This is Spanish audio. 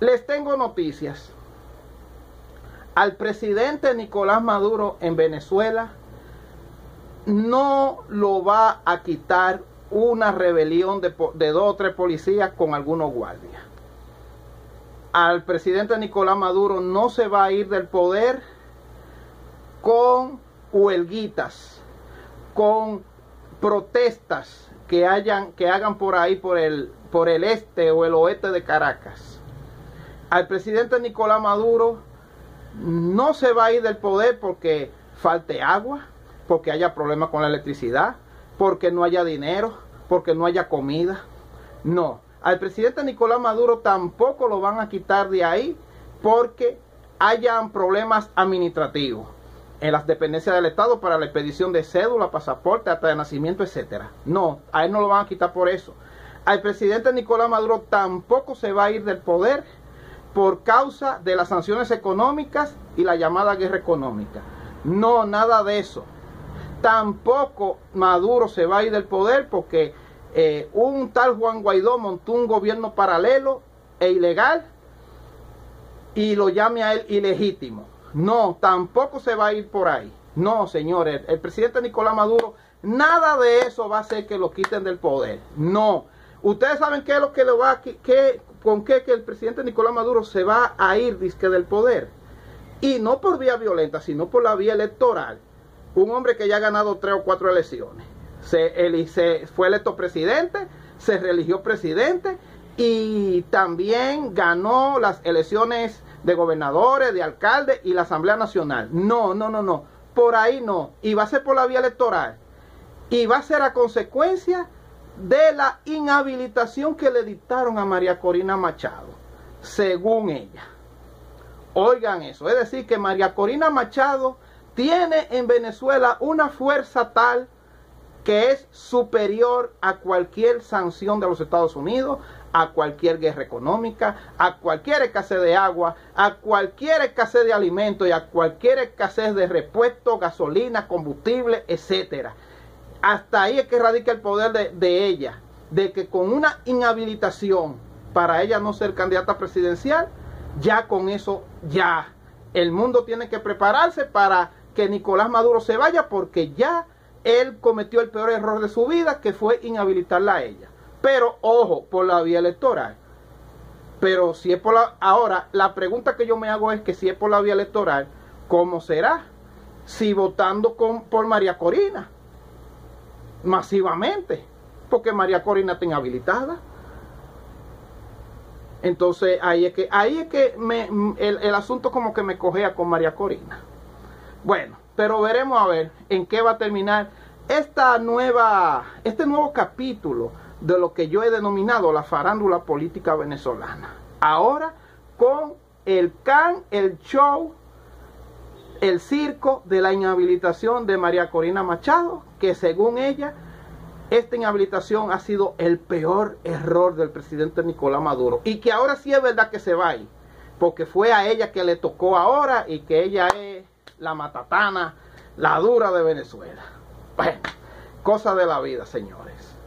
Les tengo noticias. Al presidente Nicolás Maduro en Venezuela no lo va a quitar una rebelión de, dos o tres policías con algunos guardias. Al presidente Nicolás Maduro no se va a ir del poder con huelguitas, con protestas que hayan que hagan por ahí por el por el este o el oeste de Caracas. Al presidente Nicolás Maduro no se va a ir del poder porque falte agua, porque haya problemas con la electricidad, porque no haya dinero, porque no haya comida. No, al presidente Nicolás Maduro tampoco lo van a quitar de ahí porque hayan problemas administrativos en las dependencias del Estado para la expedición de cédula, pasaporte, hasta de nacimiento, etcétera. No, a él no lo van a quitar por eso. Al presidente Nicolás Maduro tampoco se va a ir del poder por causa de las sanciones económicas y la llamada guerra económica. No, nada de eso. Tampoco Maduro se va a ir del poder porque eh, un tal Juan Guaidó montó un gobierno paralelo e ilegal y lo llame a él ilegítimo. No, tampoco se va a ir por ahí. No, señores, el, presidente Nicolás Maduro, nada de eso va a hacer que lo quiten del poder. No. Ustedes saben qué es lo que le va qué, con qué que el presidente Nicolás Maduro se va a ir disque del poder. Y no por vía violenta, sino por la vía electoral. Un hombre que ya ha ganado tres o cuatro elecciones. Se, se fue electo presidente, se reeligió presidente y también ganó las elecciones de gobernadores, de alcaldes y la Asamblea Nacional. No, no, no, no. Por ahí no. Y va a ser por la vía electoral. Y va a ser a consecuencia de la inhabilitación que le dictaron a María Corina Machado, según ella. Oigan eso. Es decir, que María Corina Machado tiene en Venezuela una fuerza tal que es superior a cualquier sanción de los Estados Unidos, a cualquier guerra económica, a cualquier escasez de agua, a cualquier escasez de alimentos y a cualquier escasez de repuesto, gasolina, combustible, etcétera. Hasta ahí es que radica el poder de, de ella, de que con una inhabilitación para ella no ser candidata presidencial, ya con eso, ya el mundo tiene que prepararse para que Nicolás Maduro se vaya porque ya él cometió el peor error de su vida, que fue inhabilitarla a ella. Pero ojo, por la vía electoral. Pero si es por la... Ahora, la pregunta que yo me hago es que si es por la vía electoral, ¿cómo será? Si votando con, por María Corina, masivamente, porque María Corina está inhabilitada. Entonces ahí es que, ahí es que el, el asunto como que me cogea con María Corina. Bueno, pero veremos a ver en qué va a terminar esta nueva, este nuevo capítulo de lo que yo he denominado la farándula política venezolana. Ahora con el can, el show, el circo de la inhabilitación de María Corina Machado, que según ella, esta inhabilitación ha sido el peor error del presidente Nicolás Maduro. Y que ahora sí es verdad que se va ahí, porque fue a ella que le tocó ahora y que ella es la matatana, la dura de Venezuela. Bueno, cosa de la vida, señores.